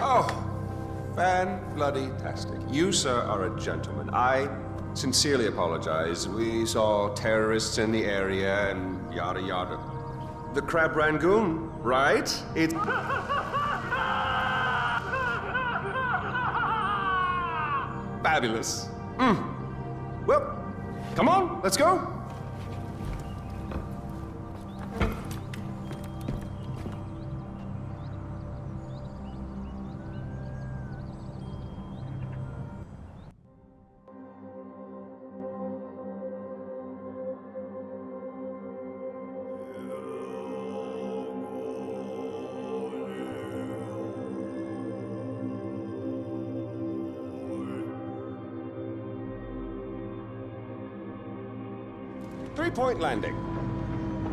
Oh, fan bloody tastic. You, sir, are a gentleman. I sincerely apologize. We saw terrorists in the area and yada yada. The Crab Rangoon, right? It's. Fabulous. Mm. Well, come on, let's go. Three Point Landing.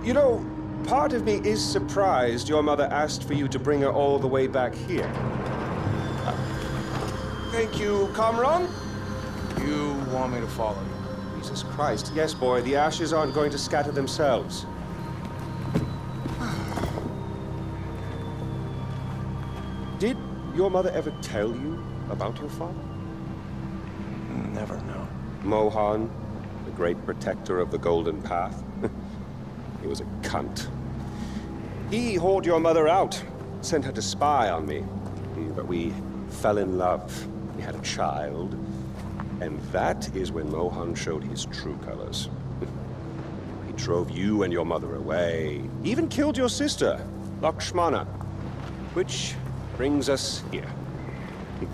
You know, part of me is surprised your mother asked for you to bring her all the way back here. Uh, thank you, Kamran. You want me to follow you? Jesus Christ. Yes, boy, the ashes aren't going to scatter themselves. Did your mother ever tell you about your father? Never no. Mohan, great protector of the Golden Path. he was a cunt. He hauled your mother out, sent her to spy on me. But we fell in love. We had a child. And that is when Mohan showed his true colors. he drove you and your mother away. He even killed your sister, Lakshmana. Which brings us here.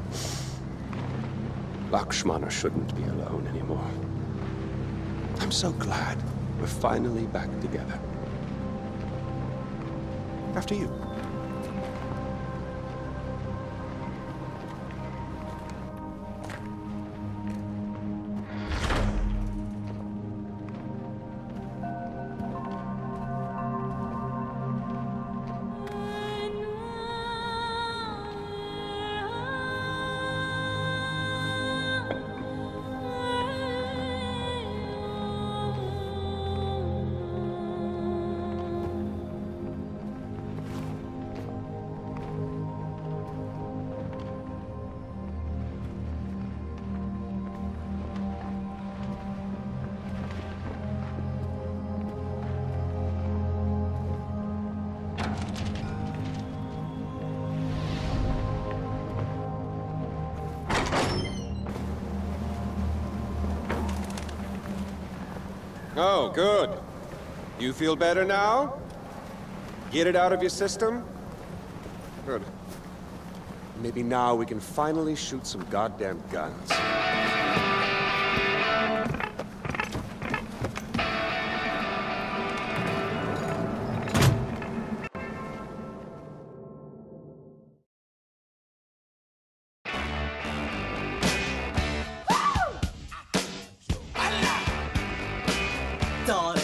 Lakshmana shouldn't be alone anymore. I'm so glad we're finally back together. After you. Oh, good. You feel better now? Get it out of your system? Good. Maybe now we can finally shoot some goddamn guns. god.